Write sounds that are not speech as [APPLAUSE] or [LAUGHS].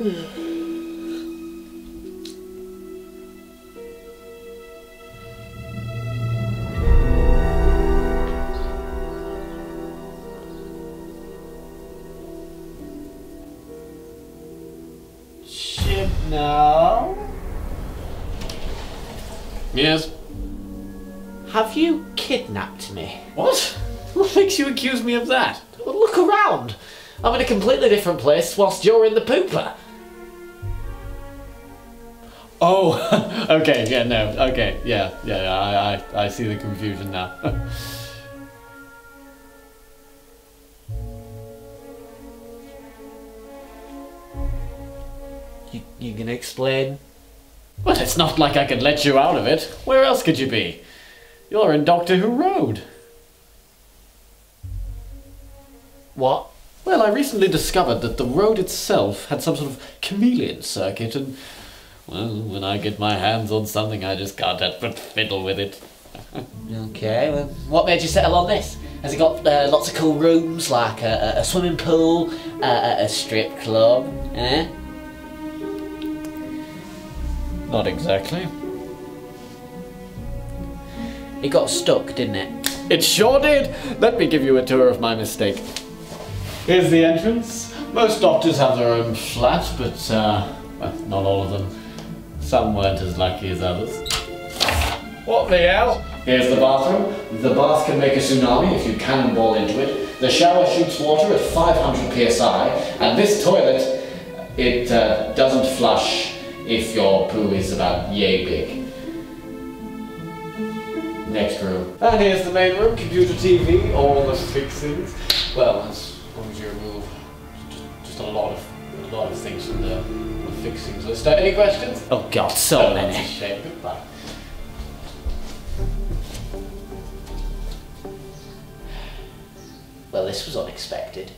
Shit now. Yes. Have you kidnapped me? What? What makes you accuse me of that? Well, look around. I'm in a completely different place whilst you're in the pooper. Oh, [LAUGHS] okay, yeah, no, okay, yeah, yeah, yeah, I, I, I see the confusion now. [LAUGHS] You, you gonna explain? but it's not like I could let you out of it. Where else could you be? You're in Doctor Who Road. What? Well, I recently discovered that the road itself had some sort of chameleon circuit, and, well, when I get my hands on something, I just can't help but fiddle with it. Okay, well, what made you settle on this? Has it got uh, lots of cool rooms, like a, a- swimming pool, a, a strip club, eh? Not exactly. It got stuck, didn't it? It sure did! Let me give you a tour of my mistake. Here's the entrance. Most doctors have their own flat, but, uh, well, not all of them. Some weren't as lucky as others. What the hell? Here's the bathroom. The bath can make a tsunami if you cannonball into it. The shower shoots water at 500 psi, and this toilet, it uh, doesn't flush if your poo is about yay big. Next room. And here's the main room, computer TV, all the fixings. Well, as long as you remove just, just a lot of a lot of things from the, the fixings list. Uh, any questions? Oh god, so Oh, that's a many. shame. Goodbye. Well, this was unexpected.